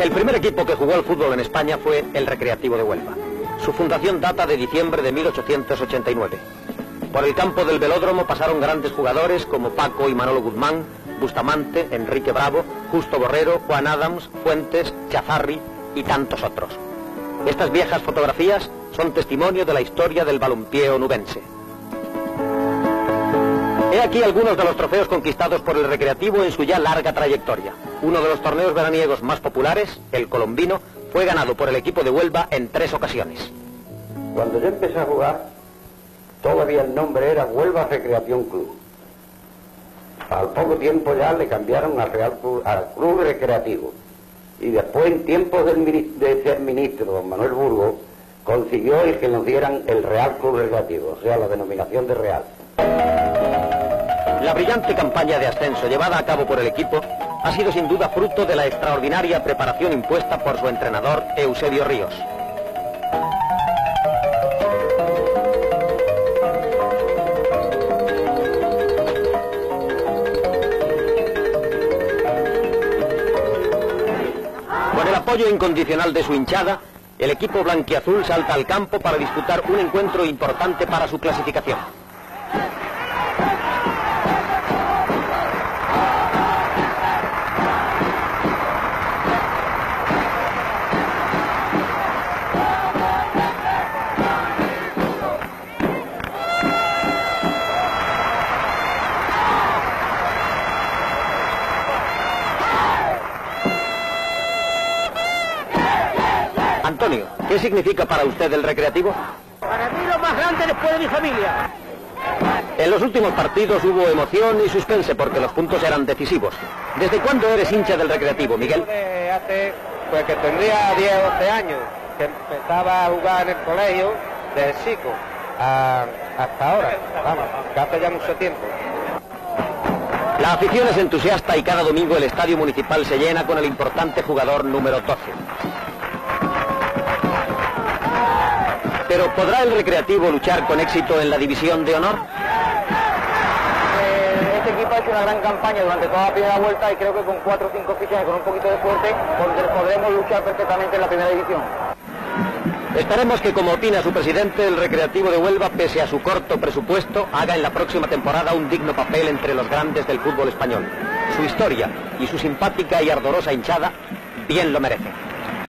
El primer equipo que jugó al fútbol en España fue el Recreativo de Huelva. Su fundación data de diciembre de 1889. Por el campo del velódromo pasaron grandes jugadores como Paco y Manolo Guzmán, Bustamante, Enrique Bravo, Justo Borrero, Juan Adams, Fuentes, Chazarri y tantos otros. Estas viejas fotografías son testimonio de la historia del balompié onubense. He aquí algunos de los trofeos conquistados por el Recreativo en su ya larga trayectoria. Uno de los torneos veraniegos más populares, el colombino, fue ganado por el equipo de Huelva en tres ocasiones. Cuando yo empecé a jugar, todavía el nombre era Huelva Recreación Club. Al poco tiempo ya le cambiaron al, Real Club, al Club Recreativo. Y después, en tiempos del, de ser ministro, don Manuel Burgo, consiguió el que nos dieran el Real Club Recreativo, o sea, la denominación de Real. La brillante campaña de ascenso llevada a cabo por el equipo ha sido sin duda fruto de la extraordinaria preparación impuesta por su entrenador Eusebio Ríos. Con el apoyo incondicional de su hinchada, el equipo blanquiazul salta al campo para disputar un encuentro importante para su clasificación. Antonio, ¿qué significa para usted el recreativo? Para mí lo más grande después de mi familia. En los últimos partidos hubo emoción y suspense porque los puntos eran decisivos. ¿Desde cuándo eres hincha del recreativo, Miguel? De hace, pues que tendría 10 o 12 años, que empezaba a jugar en el colegio desde chico a- hasta ahora, vamos, que hace ya mucho tiempo. La afición es entusiasta y cada domingo el estadio municipal se llena con el importante jugador número 12. Pero ¿podrá el recreativo luchar con éxito en la división de honor? Eh, este equipo ha hecho una gran campaña durante toda la primera vuelta y creo que con cuatro o cinco fichajes con un poquito de suerte pod- podremos luchar perfectamente en la primera división. Esperemos que, como opina su presidente, el Recreativo de Huelva, pese a su corto presupuesto, haga en la próxima temporada un digno papel entre los grandes del fútbol español. Su historia y su simpática y ardorosa hinchada bien lo merecen.